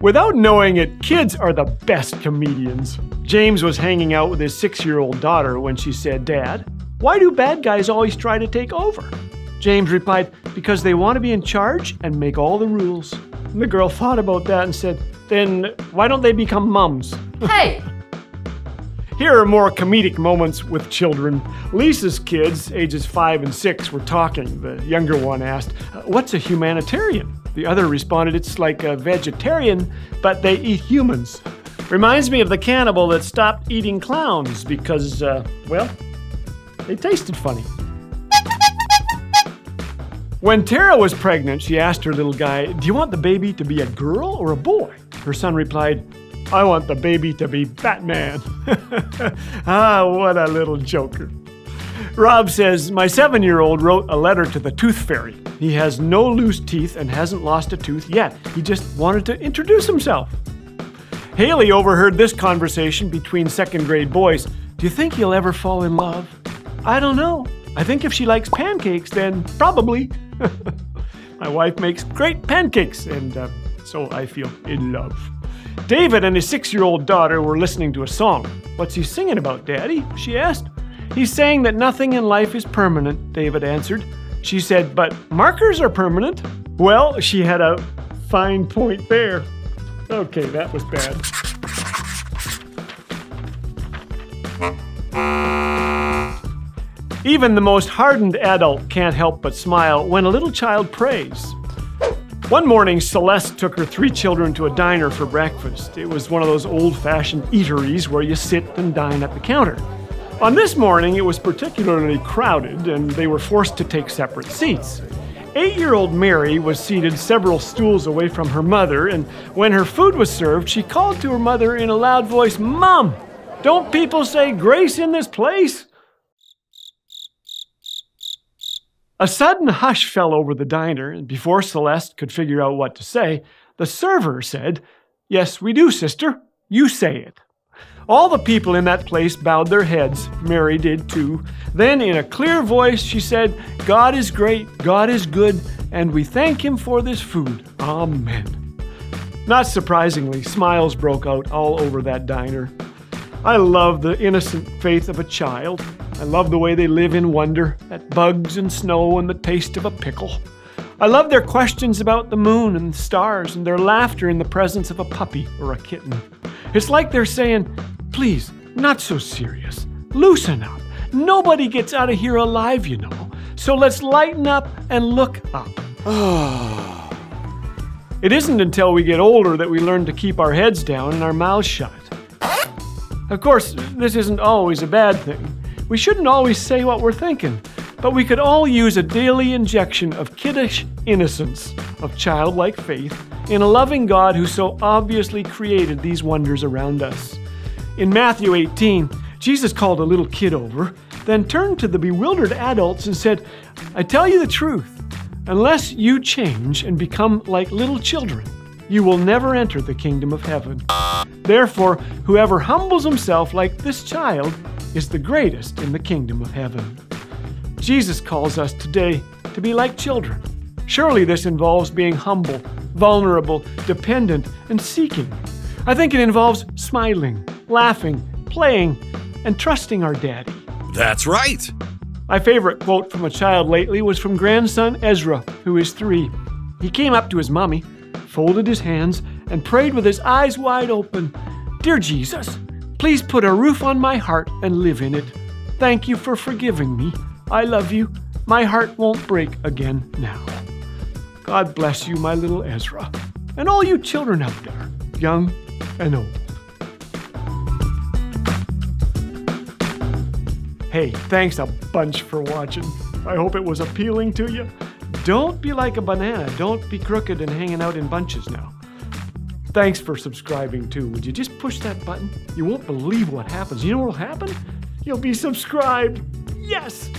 Without knowing it, kids are the best comedians. James was hanging out with his six year old daughter when she said, Dad, why do bad guys always try to take over? James replied, Because they want to be in charge and make all the rules. And the girl thought about that and said, Then why don't they become mums? Hey! Here are more comedic moments with children. Lisa's kids, ages five and six, were talking. The younger one asked, What's a humanitarian? The other responded, It's like a vegetarian, but they eat humans. Reminds me of the cannibal that stopped eating clowns because, uh, well, they tasted funny. When Tara was pregnant, she asked her little guy, Do you want the baby to be a girl or a boy? Her son replied, I want the baby to be Batman. ah, what a little joker. Rob says, My seven year old wrote a letter to the tooth fairy. He has no loose teeth and hasn't lost a tooth yet. He just wanted to introduce himself. Haley overheard this conversation between second grade boys. Do you think he'll ever fall in love? I don't know. I think if she likes pancakes, then probably. My wife makes great pancakes, and uh, so I feel in love. David and his six year old daughter were listening to a song. What's he singing about, Daddy? She asked. He's saying that nothing in life is permanent, David answered. She said, But markers are permanent. Well, she had a fine point there. Okay, that was bad. Even the most hardened adult can't help but smile when a little child prays. One morning, Celeste took her three children to a diner for breakfast. It was one of those old fashioned eateries where you sit and dine at the counter. On this morning, it was particularly crowded, and they were forced to take separate seats. Eight year old Mary was seated several stools away from her mother, and when her food was served, she called to her mother in a loud voice, Mom, don't people say grace in this place? A sudden hush fell over the diner, and before Celeste could figure out what to say, the server said, Yes, we do, sister. You say it. All the people in that place bowed their heads. Mary did too. Then, in a clear voice, she said, God is great, God is good, and we thank Him for this food. Amen. Not surprisingly, smiles broke out all over that diner. I love the innocent faith of a child. I love the way they live in wonder at bugs and snow and the taste of a pickle. I love their questions about the moon and the stars and their laughter in the presence of a puppy or a kitten. It's like they're saying, please, not so serious. Loosen up. Nobody gets out of here alive, you know. So let's lighten up and look up. it isn't until we get older that we learn to keep our heads down and our mouths shut. Of course, this isn't always a bad thing. We shouldn't always say what we're thinking, but we could all use a daily injection of kiddish innocence, of childlike faith, in a loving God who so obviously created these wonders around us. In Matthew 18, Jesus called a little kid over, then turned to the bewildered adults and said, I tell you the truth, unless you change and become like little children, you will never enter the kingdom of heaven. Therefore, whoever humbles himself like this child is the greatest in the kingdom of heaven. Jesus calls us today to be like children. Surely this involves being humble, vulnerable, dependent, and seeking. I think it involves smiling, laughing, playing, and trusting our daddy. That's right. My favorite quote from a child lately was from grandson Ezra, who is three. He came up to his mommy, folded his hands, and prayed with his eyes wide open Dear Jesus, please put a roof on my heart and live in it. Thank you for forgiving me. I love you. My heart won't break again now. God bless you, my little Ezra, and all you children out there, young and old. Hey, thanks a bunch for watching. I hope it was appealing to you. Don't be like a banana. Don't be crooked and hanging out in bunches now. Thanks for subscribing too. Would you just push that button? You won't believe what happens. You know what'll happen? You'll be subscribed. Yes!